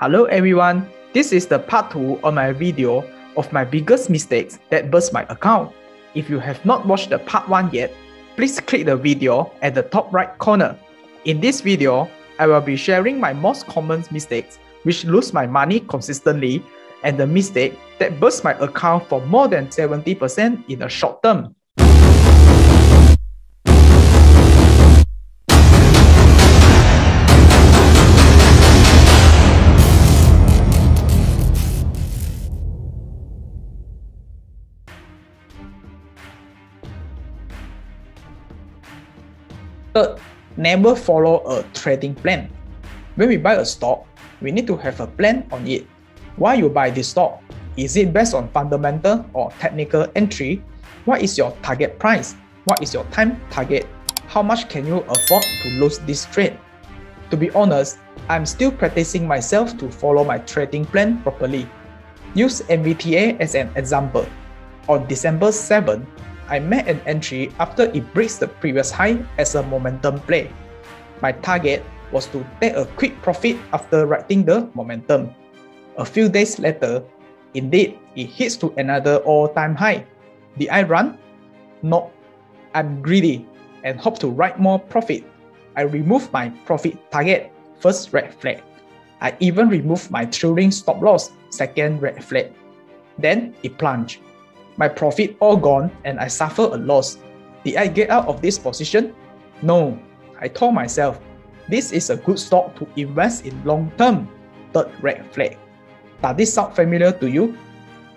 Hello everyone, this is the part 2 of my video of my biggest mistakes that burst my account. If you have not watched the part 1 yet, please click the video at the top right corner. In this video, I will be sharing my most common mistakes which lose my money consistently and the mistake that burst my account for more than 70% in the short term. Third, never follow a trading plan. When we buy a stock, we need to have a plan on it. Why you buy this stock? Is it based on fundamental or technical entry? What is your target price? What is your time target? How much can you afford to lose this trade? To be honest, I'm still practicing myself to follow my trading plan properly. Use NVDA as an example. On December 7, I made an entry after it breaks the previous high as a momentum play. My target was to take a quick profit after writing the momentum. A few days later, indeed, it hits to another all-time high. Did I run? No. I'm greedy and hope to write more profit. I remove my profit target, first red flag. I even remove my trailing stop loss, second red flag. Then it plunged my profit all gone and I suffer a loss. Did I get out of this position? No. I told myself, this is a good stock to invest in long term. Third red flag. Does this sound familiar to you?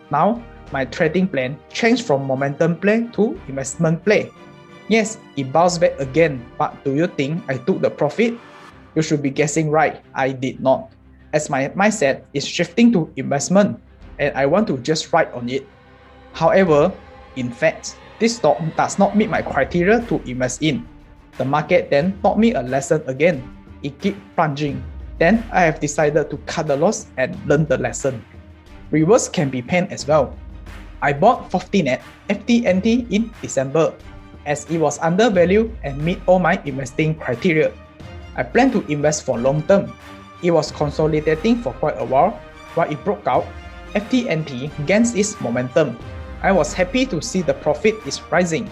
Now, my trading plan changed from momentum play to investment play. Yes, it bounced back again, but do you think I took the profit? You should be guessing right, I did not. As my mindset is shifting to investment, and I want to just ride on it However, in fact, this stock does not meet my criteria to invest in. The market then taught me a lesson again. It kept plunging. Then I have decided to cut the loss and learn the lesson. Reverse can be pain as well. I bought Fortinet FTNT in December as it was undervalued and meet all my investing criteria. I plan to invest for long term. It was consolidating for quite a while. While it broke out, FTNT gains its momentum I was happy to see the profit is rising.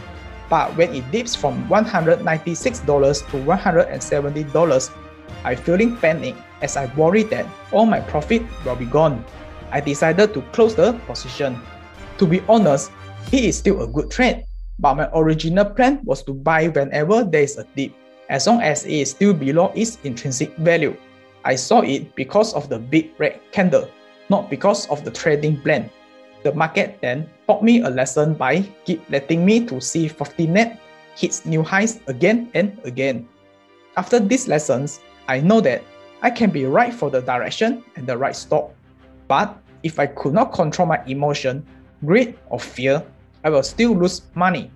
But when it dips from $196 to $170, I feeling panic as I worry that all my profit will be gone. I decided to close the position. To be honest, it is still a good trade, but my original plan was to buy whenever there is a dip, as long as it is still below its intrinsic value. I saw it because of the big red candle, not because of the trading plan. The market then taught me a lesson by keep letting me to see Fortinet hits new highs again and again. After these lessons, I know that I can be right for the direction and the right stop. But if I could not control my emotion, greed or fear, I will still lose money.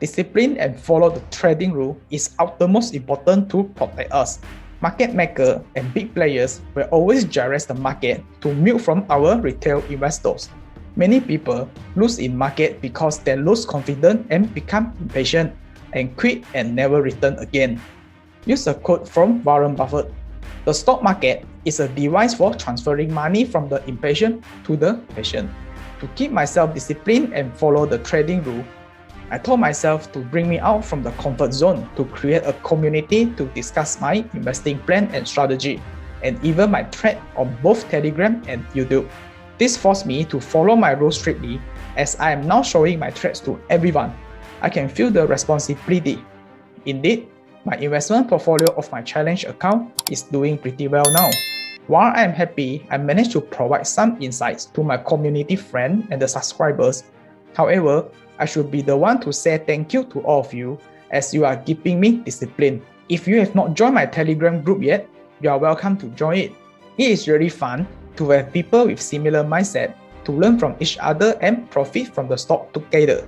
Discipline and follow the trading rule is utmost important to protect us. Market maker and big players will always gyrate the market to milk from our retail investors. Many people lose in market because they lose confidence and become impatient and quit and never return again. Use a quote from Warren Buffett. The stock market is a device for transferring money from the impatient to the patient. To keep myself disciplined and follow the trading rule, I told myself to bring me out from the comfort zone to create a community to discuss my investing plan and strategy, and even my trade on both Telegram and YouTube. This forced me to follow my rules strictly as I am now showing my trades to everyone. I can feel the responsibility. Indeed, my investment portfolio of my challenge account is doing pretty well now. While I am happy I managed to provide some insights to my community friend and the subscribers, however, I should be the one to say thank you to all of you as you are keeping me disciplined. If you have not joined my Telegram group yet, you are welcome to join it. It is really fun to have people with similar mindset to learn from each other and profit from the stock together.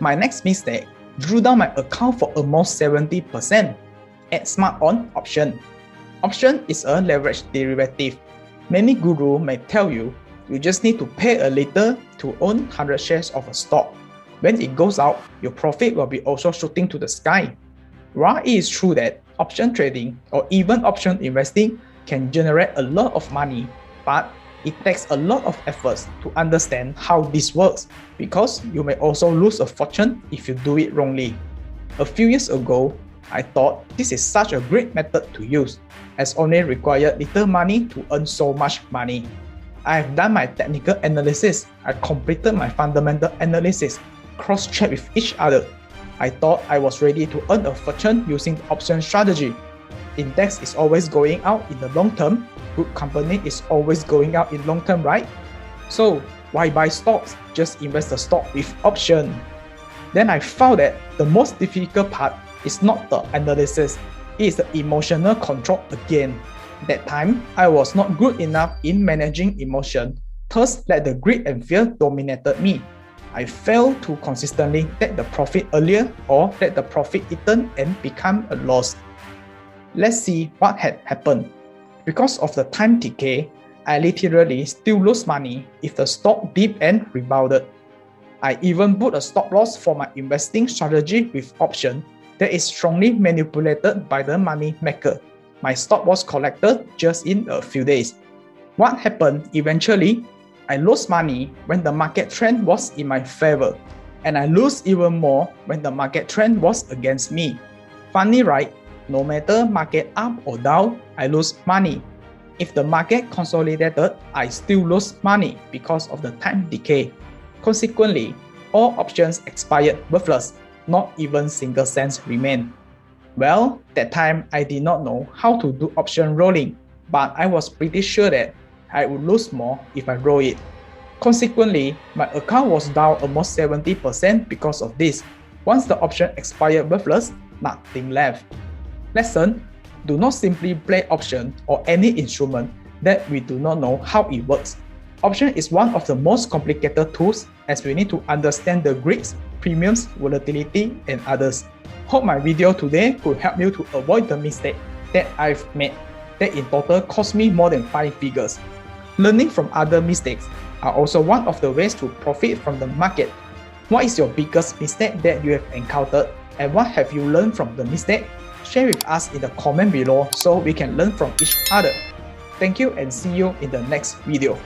My next mistake drew down my account for almost 70%. Add smart on option. Option is a leverage derivative. Many guru may tell you you just need to pay a little to own 100 shares of a stock. When it goes out, your profit will be also shooting to the sky. While it is true that option trading or even option investing can generate a lot of money But it takes a lot of efforts to understand how this works because you may also lose a fortune if you do it wrongly. A few years ago, I thought this is such a great method to use as only required little money to earn so much money. I have done my technical analysis, I completed my fundamental analysis, cross-checked with each other. I thought I was ready to earn a fortune using the option strategy. Index is always going out in the long term, good company is always going out in long term, right? So why buy stocks? Just invest the stock with option. Then I found that the most difficult part is not the analysis, it is the emotional control again. That time, I was not good enough in managing emotion, thus let the greed and fear dominated me. I failed to consistently take the profit earlier or let the profit eaten and become a loss. Let's see what had happened. Because of the time decay, I literally still lose money if the stock dipped and rebounded. I even put a stop loss for my investing strategy with option that is strongly manipulated by the money maker. My stop was collected just in a few days. What happened eventually? I lost money when the market trend was in my favor, and I lose even more when the market trend was against me. Funny, right? No matter market up or down, I lose money. If the market consolidated, I still lose money because of the time decay. Consequently, all options expired worthless not even single cents remain. Well, that time I did not know how to do option rolling, but I was pretty sure that I would lose more if I roll it. Consequently, my account was down almost 70% because of this. Once the option expired worthless, nothing left. Lesson Do not simply play option or any instrument that we do not know how it works. Option is one of the most complicated tools as we need to understand the Greeks premiums, volatility, and others. Hope my video today could help you to avoid the mistake that I've made that in total cost me more than 5 figures. Learning from other mistakes are also one of the ways to profit from the market. What is your biggest mistake that you have encountered and what have you learned from the mistake? Share with us in the comment below so we can learn from each other. Thank you and see you in the next video.